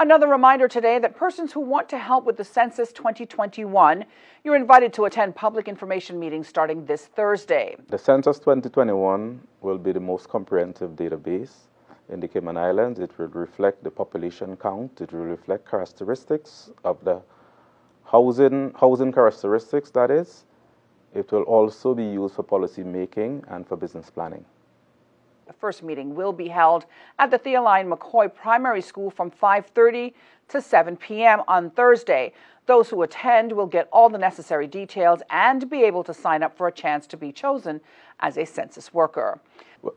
Another reminder today that persons who want to help with the Census 2021, you're invited to attend public information meetings starting this Thursday. The Census 2021 will be the most comprehensive database in the Cayman Islands. It will reflect the population count, it will reflect characteristics of the housing, housing characteristics, that is. It will also be used for policy making and for business planning. The first meeting will be held at the Theoline McCoy Primary School from 5:30 to 7 p.m. on Thursday. Those who attend will get all the necessary details and be able to sign up for a chance to be chosen as a census worker.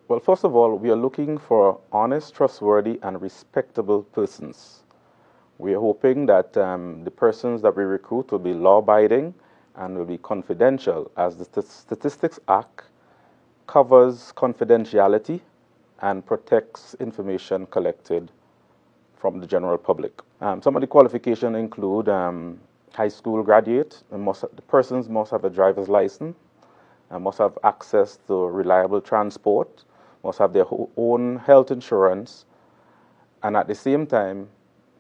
Well, first of all, we are looking for honest, trustworthy, and respectable persons. We are hoping that um, the persons that we recruit will be law abiding and will be confidential, as the Statistics Act covers confidentiality and protects information collected from the general public. Um, some of the qualifications include um, high school graduate, must, the persons must have a driver's license, and must have access to reliable transport, must have their own health insurance, and at the same time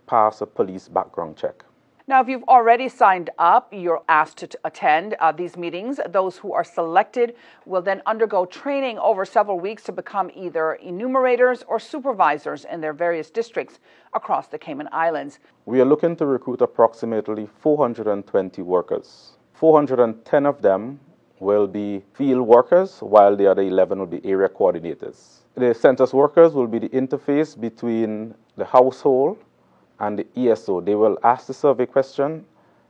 pass a police background check. Now, if you've already signed up, you're asked to attend uh, these meetings. Those who are selected will then undergo training over several weeks to become either enumerators or supervisors in their various districts across the Cayman Islands. We are looking to recruit approximately 420 workers. 410 of them will be field workers, while the other 11 will be area coordinators. The census workers will be the interface between the household and the ESO. They will ask the survey question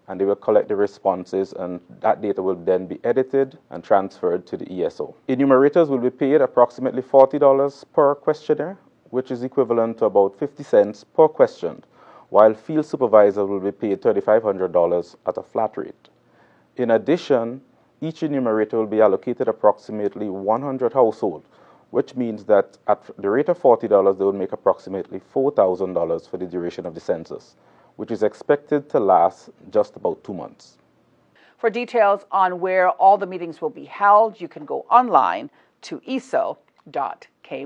and they will collect the responses, and that data will then be edited and transferred to the ESO. Enumerators will be paid approximately $40 per questionnaire, which is equivalent to about 50 cents per question, while field supervisors will be paid $3,500 at a flat rate. In addition, each enumerator will be allocated approximately 100 households which means that at the rate of $40, they would make approximately $4,000 for the duration of the census, which is expected to last just about two months. For details on where all the meetings will be held, you can go online to eso.ky.